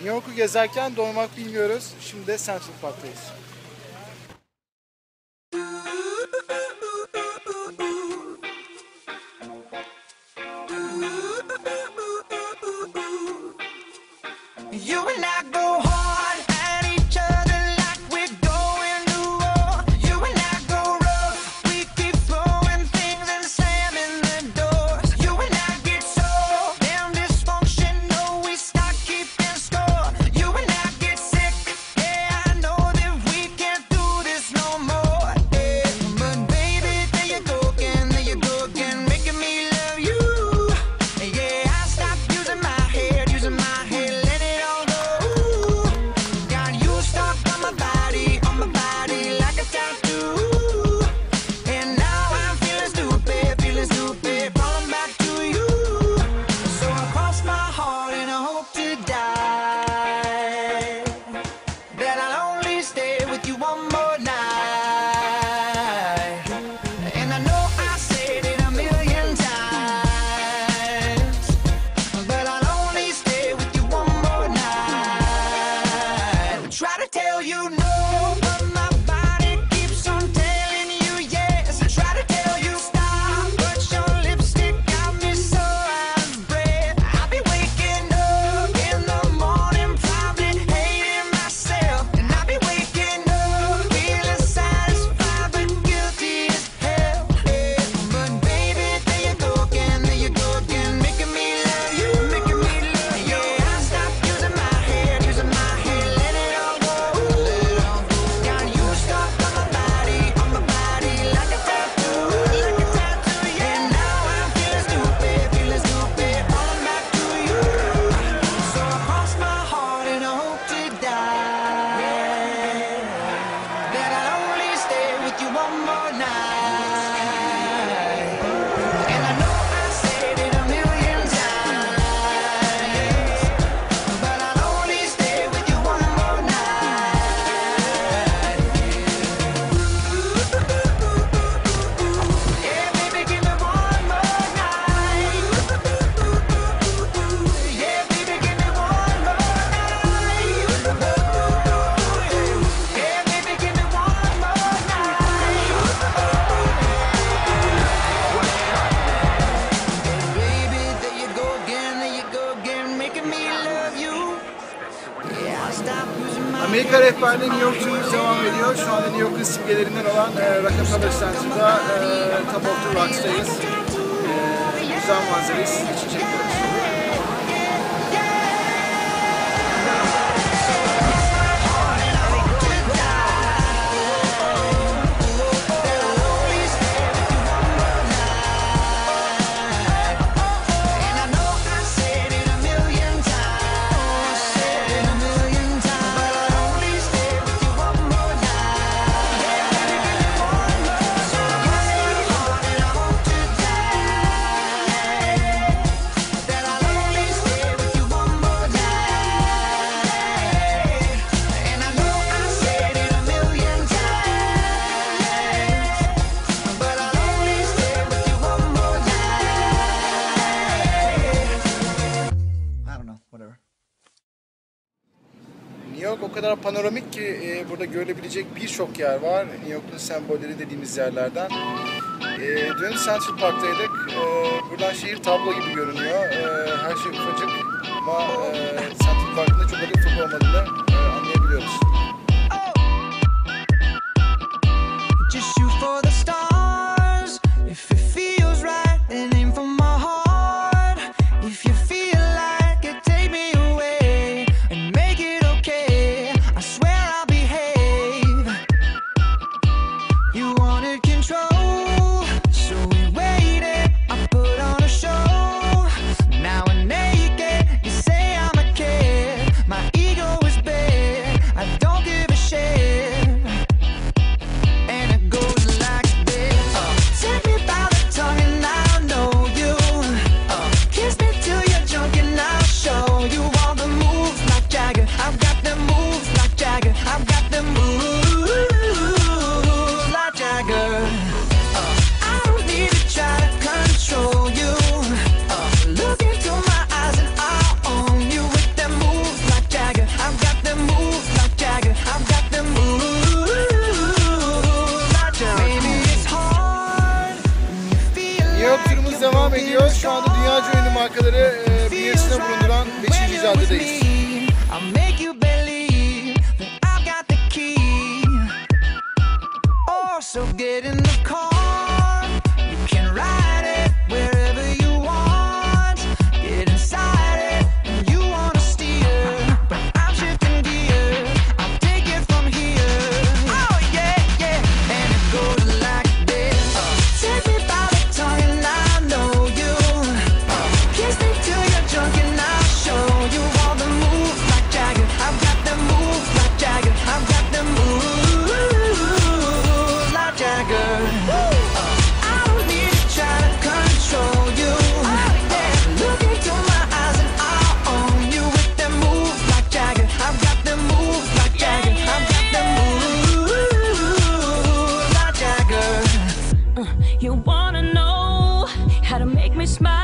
New York'u gezerken doymak bilmiyoruz. Şimdi de Central Park'tayız. Amerika rehberliği New York Tour devam ediyor. Şu anda New York'un simgelerinden olan e, Rockefeller Center'da e, Top of the Rocks'tayız. E, güzel manzarayı sizin için. New York o kadar panoramik ki e, burada görülebilecek birçok yer var. New York'un sembolleri dediğimiz yerlerden. E, dün Central Park'taydık. E, buradan şehir tablo gibi görünüyor. E, her şey ufacık ama e, Central ediyor. Şu anda dünyaca ünlü markaları e, bünyesinde bulunduran 5. caddedeyiz. So get in the car You wanna know how to make me smile.